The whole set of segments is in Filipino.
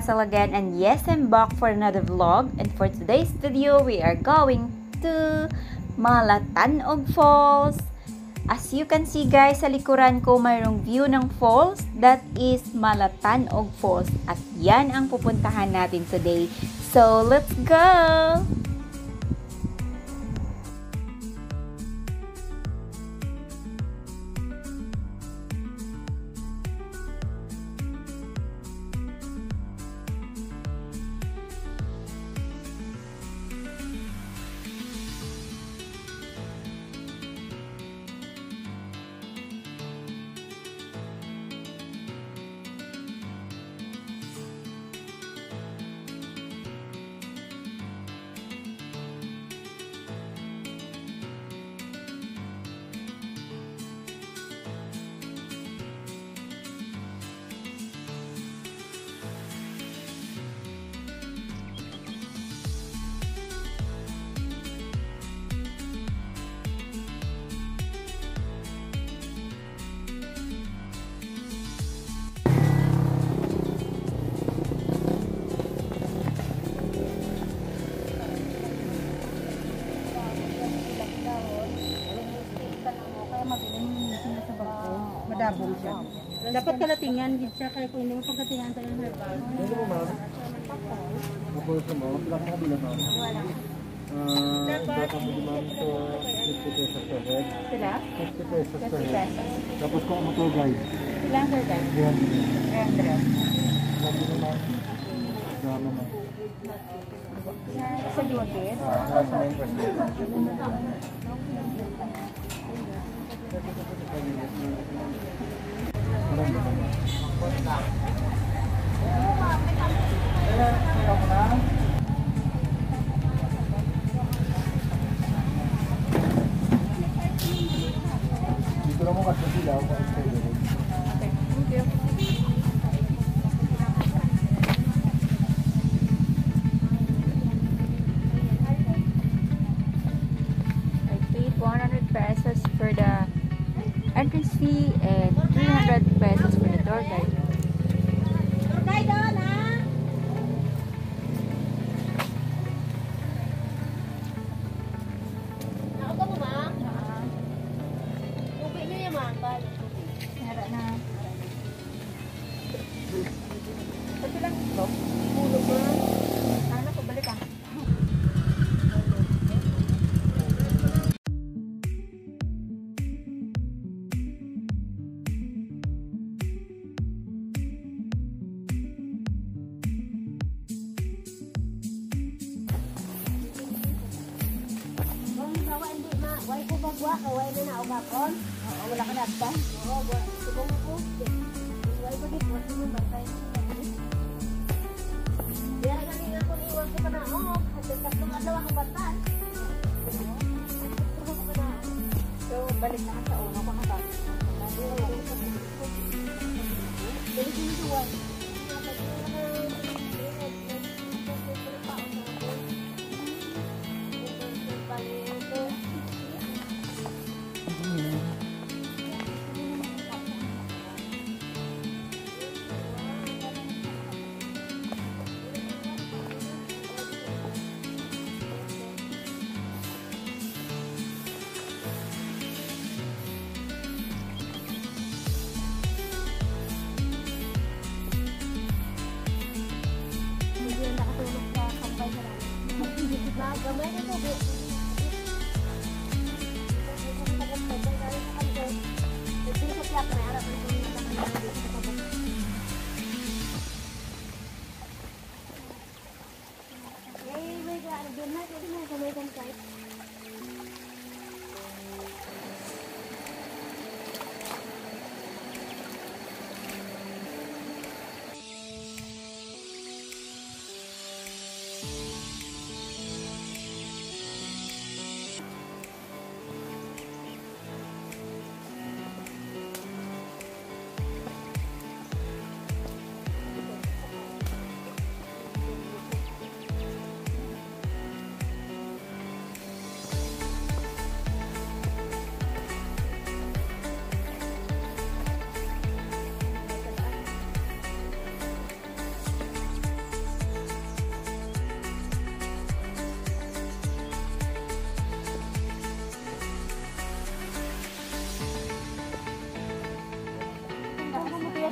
Sassel again and yes, I'm back for another vlog and for today's video, we are going to Malatanog Falls. As you can see guys, sa likuran ko mayroong view ng falls that is Malatanog Falls at yan ang pupuntahan natin today. So, let's go! Madabong siya. Dapat kalatingan gid siya kay kung hindi mo pagkatingan tayo ng herbal. Tapos mo, black mo bilang mo. Ah, baka mo naman ito 50 pesos per head. Sila? 50 pesos per 50 head. Tapos kung ano to guys, Ilang sir guys? yan. 300. Lagi naman. Gano naman. Sa liwagit? Ah, 9%. Thank you. Ko bagwa, kaway na na ugakon. Oo, wala ka nagta. Oo, ba, subong ko. Way ko dit, wala mo bantay. Diya ka ni ako ni wala ka na, oo, hanggang tatlong adlaw ang bantan. So, balik na ka sa uno ko na ba? Dili din duwan. babaw. Dito, dito. Doon tayo sa man. Bye.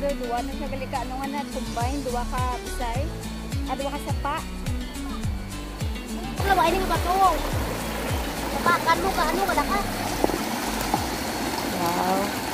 Sugar duwa na siya gali ka ano nga na combine duwa ka bisay. Ah, duwa ka sapa. Ano ba ini ba to? Kapakan mo ka ano ka ka? Wow.